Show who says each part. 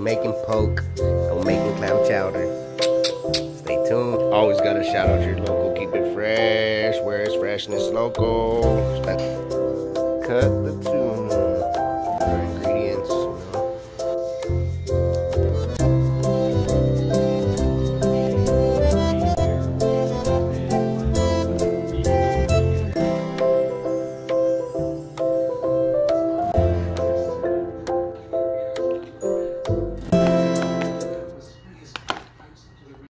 Speaker 1: Making poke and we're making clam chowder. Stay tuned. Always gotta shout out your local. Keep it fresh. Where is freshness local? Cut the tuna.